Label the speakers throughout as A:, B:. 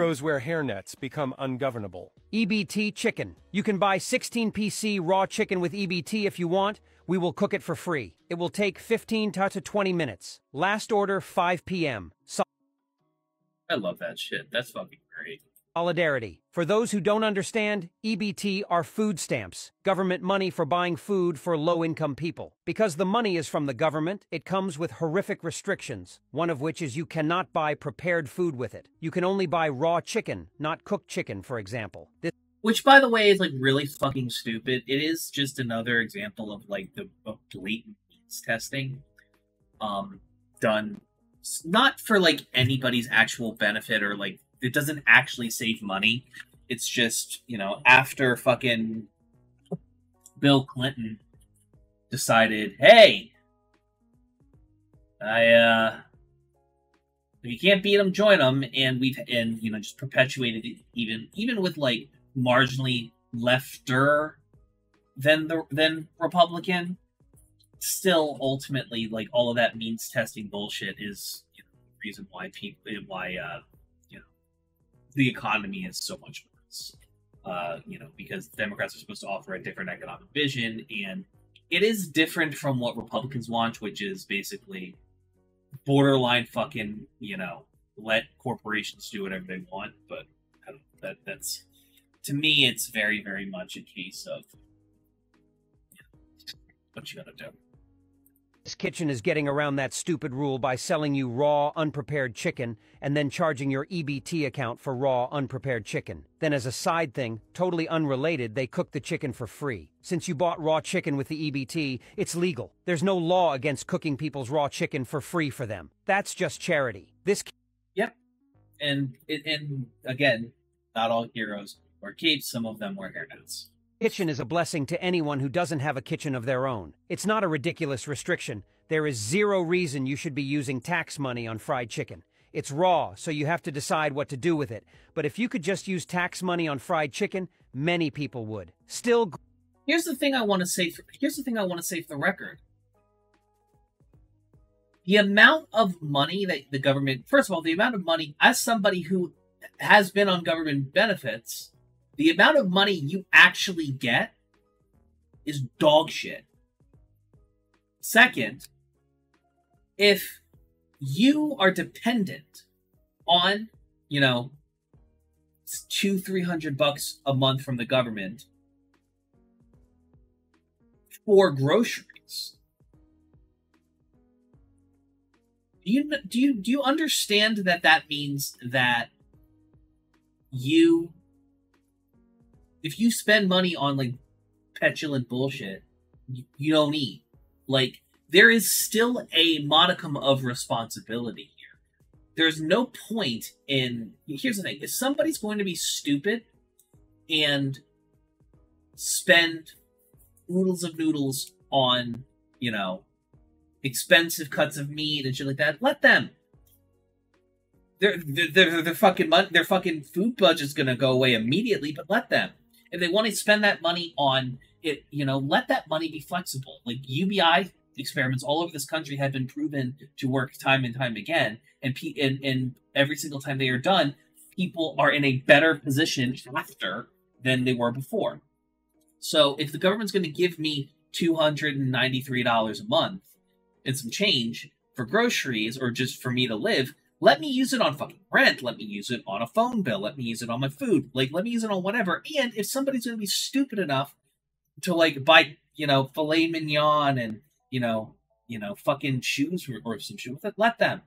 A: Those where hairnets become ungovernable.
B: EBT chicken. You can buy 16 PC raw chicken with EBT if you want. We will cook it for free. It will take 15 to 20 minutes. Last order 5 p.m.
C: I love that shit. That's fucking great.
B: Solidarity. For those who don't understand, EBT are food stamps, government money for buying food for low-income people. Because the money is from the government, it comes with horrific restrictions, one of which is you cannot buy prepared food with it. You can only buy raw chicken, not cooked chicken, for example. This
C: Which, by the way, is like really fucking stupid. It is just another example of like the blatant means testing, um, done not for like anybody's actual benefit or like it doesn't actually save money. It's just you know after fucking Bill Clinton decided, hey, I uh if you can't beat them, join them, and we've and you know just perpetuated it even even with like marginally lefter than the than Republican. Still, ultimately, like all of that means testing bullshit is you know, the reason why people why uh the economy is so much worse. Uh, you know, because Democrats are supposed to offer a different economic vision, and it is different from what Republicans want, which is basically borderline fucking, you know, let corporations do whatever they want. But that that's to me, it's very, very much a case of you know, what you gotta do.
B: Kitchen is getting around that stupid rule by selling you raw, unprepared chicken and then charging your EBT account for raw, unprepared chicken. Then as a side thing, totally unrelated, they cook the chicken for free. Since you bought raw chicken with the EBT, it's legal. There's no law against cooking people's raw chicken for free for them. That's just charity. This
C: Yep, and and again, not all heroes wear capes. Some of them wear hairnets.
B: Kitchen is a blessing to anyone who doesn't have a kitchen of their own. It's not a ridiculous restriction. There is zero reason you should be using tax money on fried chicken. It's raw, so you have to decide what to do with it. But if you could just use tax money on fried chicken, many people would. Still,
C: Here's the thing I want to say. For, here's the thing I want to say for the record. The amount of money that the government, first of all, the amount of money, as somebody who has been on government benefits, the amount of money you actually get is dog shit. Second, if you are dependent on, you know, two, three hundred bucks a month from the government for groceries. Do you do you do you understand that that means that you if you spend money on like petulant bullshit you, don't eat like there is still a modicum of responsibility here there's no point in here's the thing if somebody's going to be stupid and spend oodles of noodles on, you know, expensive cuts of meat and shit like that. Let them. Their their their, their fucking their fucking food budget's gonna go away immediately, but let them. If they want to spend that money on it, you know, let that money be flexible. Like UBI experiments all over this country have been proven to work time and time again, and and, and every single time they are done, people are in a better position after than they were before. So if the government's going to give me two hundred and ninety three dollars a month and some change for groceries or just for me to live, let me use it on fucking rent. Let me use it on a phone bill. Let me use it on my food. Like let me use it on whatever. And if somebody's going to be stupid enough to like buy, you know, filet mignon and you know, you know, fucking shoes or, or some shoes, let them.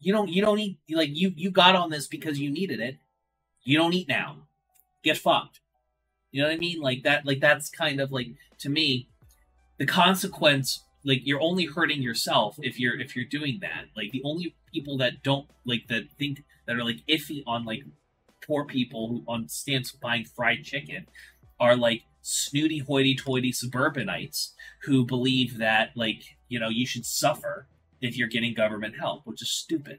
C: You don't. You don't need like you. You got on this because you needed it. You don't eat now. Get fucked. You know what I mean? Like that. Like that's kind of like to me, the consequence. Like you're only hurting yourself if you're if you're doing that. Like the only people that don't like that think that are like iffy on like poor people who on stance buying fried chicken are like snooty hoity-toity suburbanites who believe that like you know you should suffer if you're getting government help, which is stupid.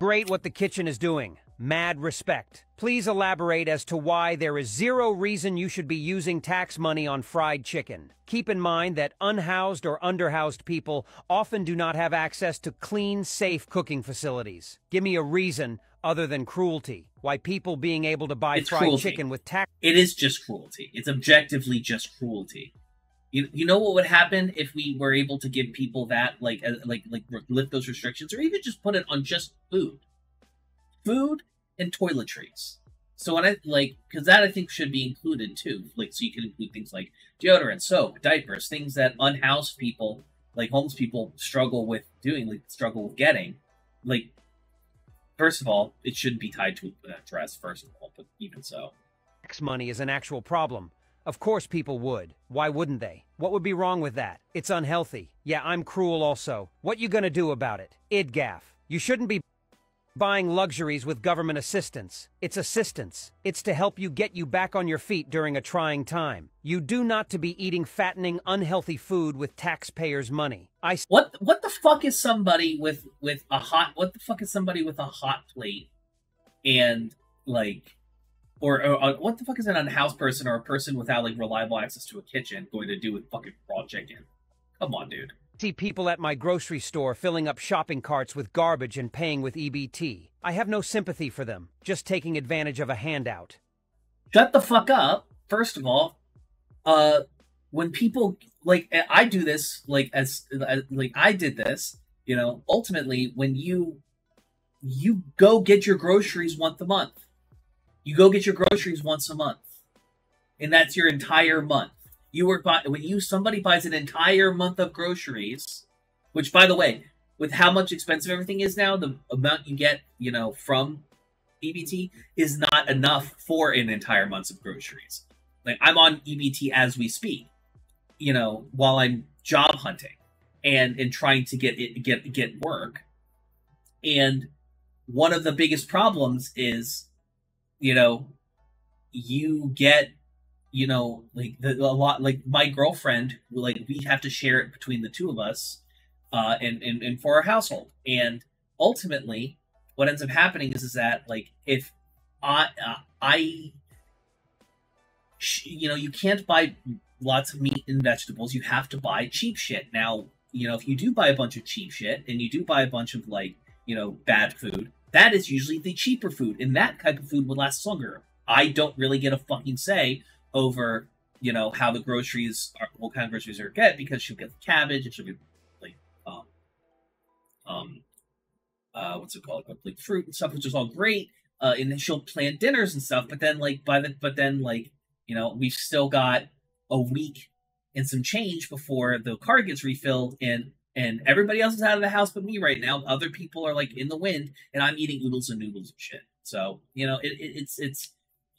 B: great what the kitchen is doing. Mad respect. Please elaborate as to why there is zero reason you should be using tax money on fried chicken. Keep in mind that unhoused or underhoused people often do not have access to clean, safe cooking facilities. Give me a reason other than cruelty. Why people being able to buy
C: It's
B: fried
C: cruelty.
B: chicken with tax
C: It is just cruelty. It's objectively just cruelty. You, you know what would happen if we were able to give people that like like like lift those restrictions or even just put it on just food, food and toiletries. So when I like because that I think should be included too. Like so you can include things like deodorant, soap, diapers, things that unhoused people like homeless people struggle with doing, like struggle with getting. Like first of all, it shouldn't be tied to an address. First of all, but even so.
B: tax money is an actual problem. Of course people would. Why wouldn't they? What would be wrong with that? It's unhealthy. Yeah, I'm cruel also. What you gonna do about it? IDGAF. You shouldn't be buying luxuries with government assistance. It's assistance. It's to help you get you back on your feet during a trying time. You do not to be eating fattening, unhealthy food with taxpayers' money. I
C: What what the fuck is somebody with with a hot what the fuck is somebody with a hot plate and like or, or uh, what the fuck is an unhoused person or a person without like reliable access to a kitchen going to do with fucking raw chicken? Come on, dude.
B: See people at my grocery store filling up shopping carts with garbage and paying with EBT. I have no sympathy for them, just taking advantage of a handout.
C: shut the fuck up first of all uh when people like i do this like as, as like i did this you know ultimately when you you go get your groceries once a month you go get your groceries once a month and that's your entire month you were buy when you somebody buys an entire month of groceries which by the way with how much expensive everything is now the amount you get you know from EBT is not enough for an entire month's of groceries. Like I'm on EBT as we speak, you know, while I'm job hunting and and trying to get it get get work. And one of the biggest problems is, you know, you get, you know, like the, a lot like my girlfriend, like we have to share it between the two of us, uh, and and, and for our household. And ultimately, what ends up happening is is that like if I uh, I you know you can't buy lots of meat and vegetables. You have to buy cheap shit. Now you know if you do buy a bunch of cheap shit and you do buy a bunch of like you know bad food that is usually the cheaper food. And that type of food would last longer. I don't really get a fucking say over you know how the groceries are what kind of groceries are get because she'll get the cabbage and she'll get like um um uh what's it called? Like like fruit and stuff which is all great uh and then she'll plan dinners and stuff but then like by the but then like you know we've still got a week and some change before the car gets refilled and and everybody else is out of the house but me right now. Other people are like in the wind and i'm eating oodles and noodles and shit. So you know it, it, it's it's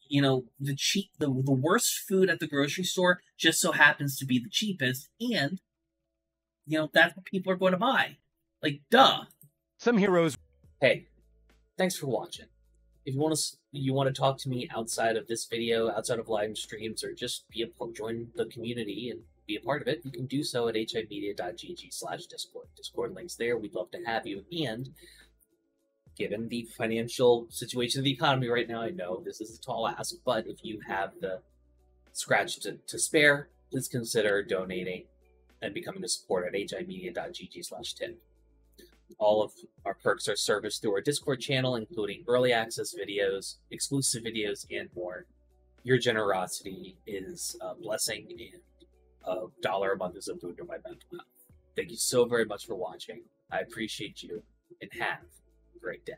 C: you know the cheap the, the worst food at the grocery store just so happens to be the cheapest and you know that's what people are going to buy like duh
B: Some heroes
D: Hey, thanks for watching. If you want to, you want to talk to me outside of this video, outside of live streams, or just be a join the community and be a part of it, you can do so at himedia.gg slash discord. Discord links there. We'd love to have you. And given the financial situation of the economy right now, I know this is a tall ask, but if you have the scratch to, to spare, please consider donating and becoming a supporter at himedia.gg slash tip. All of our perks are serviced through our Discord channel, including early access videos, exclusive videos, and more. Your generosity is a blessing, and a dollar a month is a boon to my mental health. Thank you so very much for watching. I appreciate you, and have great day.